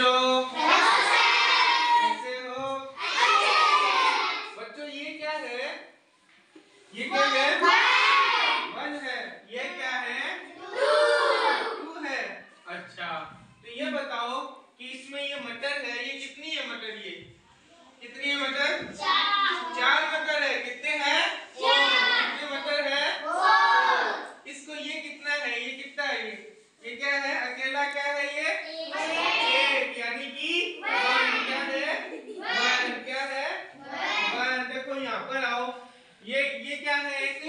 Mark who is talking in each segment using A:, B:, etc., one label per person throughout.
A: बच्चों कैसे हो बच्चों ये क्या है ये क्या है वन है ये क्या है टू है अच्छा तो ये बताओ कि इसमें ये मटर है ये कितनी है मटर ये कितनी है मटर चार मटर है कितने हैं कितने मटर है इसको ये कितना है ये कितना है ये ये क्या है अकेला क्या है ये एक यानी कि वन क्या है वन क्या है वन देखो यहाँ पर आओ ये ये क्या है एक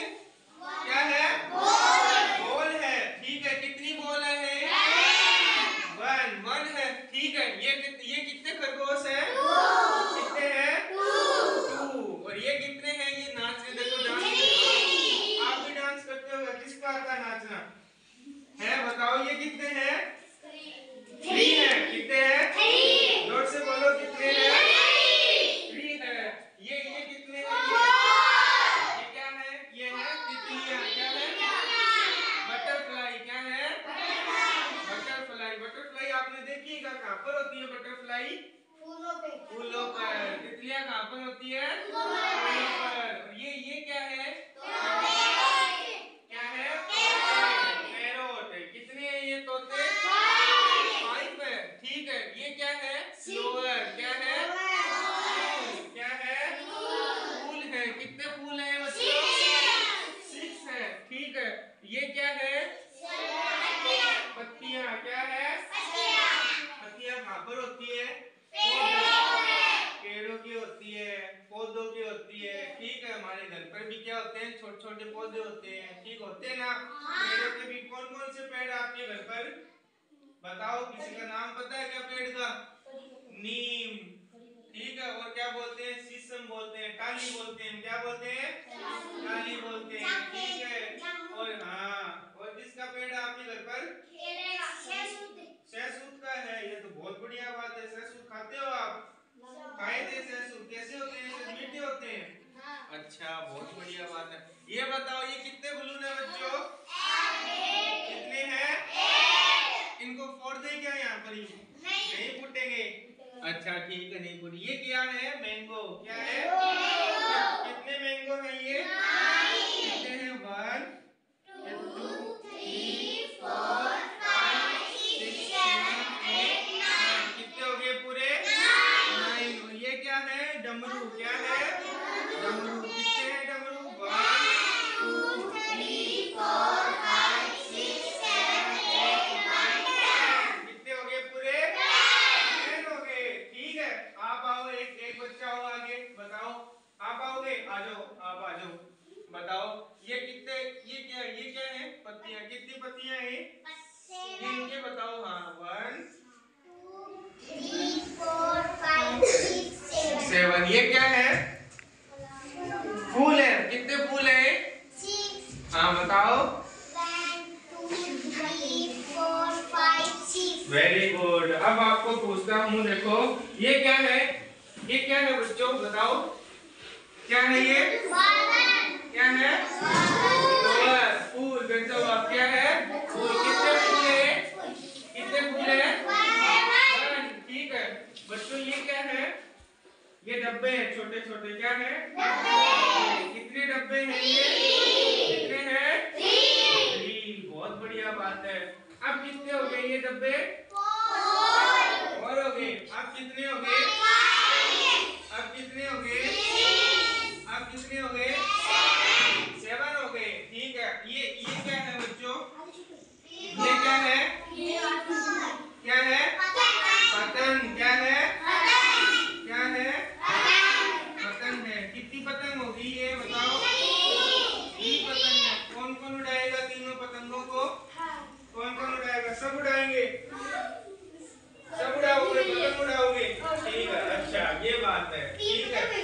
A: क्या है बॉल है ठीक है कितनी बॉल है वन वन है ठीक है ये कित- ये कितने खरगोश है कितने हैं टू और ये कितने हैं ये नाच रहे देखो डांस आप भी डांस करते हो किसको आता है नाचना है बताओ ये कितने हैं थ्री है कितने हैं ज़ोर से बोलो कितने हैं थ्री है ये ये कितने हैं ये ये क्या है ये है तितलियाँ क्या है बटरफ्लाई क्या है बटरफ्लाई बटरफ्लाई आपने देखी है कहाँ पर होती है बटरफ्लाई फूलों पर तितलियाँ कहाँ पर होती है और ये ये क्या है क्या है पैरोट कितने हैं ये तोते फाइव है ठीक है ये क्या है स्लोअर क्या है क्या है फूल है कितने फूल हैं बच्चों सिक्स है ठीक है ये क्या है पत्तियाँ क्या है पत्तियाँ कहाँ पर होती है पेड़ों की होती है पौधों की होती है ठीक है हमारे घर पर भी क्या होते हैं छोटे छोटे पौधे होते हैं ठीक होते हैं ना? पेड़ों के भी कौन कौन से पेड़ आपके घर पर? बताओ किसी का नाम पता है क्या पेड़ का? नीम। ठीक है और क्या बोलते हैं? शीशम बोलते हैं टाली बोलते हैं क्या बोलते हैं टाली बोलते हैं ठीक है और हाँ और किसका पेड़ है आपके घर पर सहसूत का है ये तो बहुत बढ़िया बात है सहसूत खाते हो आप खाए थे सहसूत कैसे होते हैं ये मीठे होते हैं अच्छा बहुत बढ़िया बात है ये बताओ ये कितने बलून है बच्चों कितने हैं इनको फोड़ दे क्या यहाँ पर है नहीं फूटेंगे। अच्छा ठीक है नहीं फूट। ये क्या है? मैंगो। क्या है? आ जाओ आप आ जाओ बताओ ये कितने ये क्या ये क्या है? पत्तियाँ कितनी पत्तियाँ हैं इनके बताओ। हाँ वन सेवन। ये क्या है? फूल है। कितने फूल है हाँ बताओ। वेरी गुड अब आपको पूछता हूँ देखो ये क्या है? ये क्या है बच्चों? बताओ। क्या है ये? क्या है? फ्लावर फूल। आप क्या है? फूल। कितने फूल है कितने फूल है? ठीक है। बच्चों ये क्या है? ये डब्बे हैं छोटे छोटे क्या है? कितने डब्बे हैं ये? कितने हैं? बहुत बढ़िया बात है। अब कितने हो गए ये डब्बे? और हो गए। अब कितने हो गए? You. Rivers.